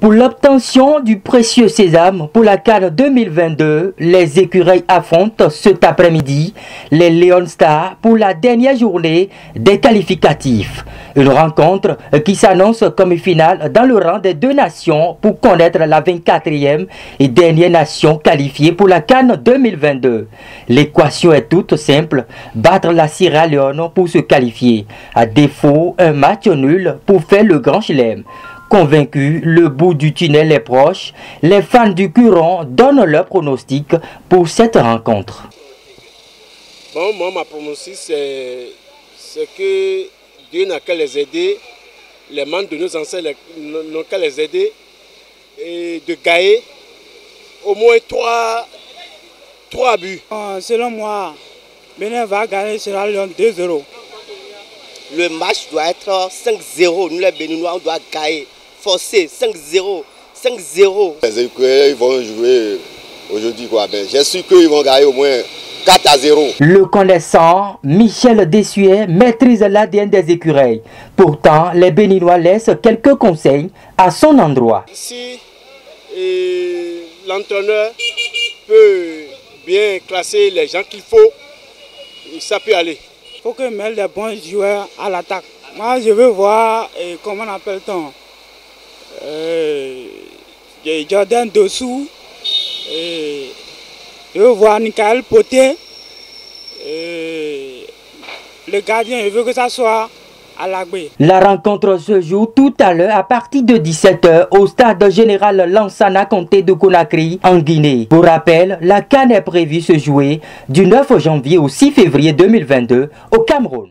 Pour l'obtention du précieux sésame pour la Cannes 2022, les écureuils affrontent cet après-midi les Leon Stars pour la dernière journée des qualificatifs. Une rencontre qui s'annonce comme finale dans le rang des deux nations pour connaître la 24e et dernière nation qualifiée pour la Cannes 2022. L'équation est toute simple, battre la Sierra Leone pour se qualifier. À défaut, un match nul pour faire le grand chelem. Convaincus, le bout du tunnel est proche. Les fans du Curon donnent leur pronostic pour cette rencontre. Bon, moi, ma pronostic, c'est que Dieu n'a qu'à les aider, les membres de nos ancêtres n'ont qu'à les aider, et de gagner au moins 3, 3 buts. selon moi, Bénin va gagner sur Lyon 2-0. Le match doit être 5-0. Nous, les Béninois, on doit gagner forcé 5-0. 5-0. Les ils vont jouer aujourd'hui. quoi. Ben, J'ai su qu'ils vont gagner au moins 4 à 0. Le connaissant, Michel Dessuet maîtrise l'ADN des écureuils. Pourtant, les Béninois laissent quelques conseils à son endroit. Si l'entraîneur peut bien classer les gens qu'il faut, ça peut aller. Il faut que mettre les bons joueurs à l'attaque. Moi, je veux voir, comment on appelle-t-on? euh, Jordan Dessous, et je veux voir Poté, le gardien, je veux que ça soit. La rencontre se joue tout à l'heure à partir de 17h au stade général Lansana Comté de Conakry en Guinée. Pour rappel, la Cannes est prévue se jouer du 9 janvier au 6 février 2022 au Cameroun.